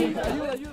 ayuda, ayuda.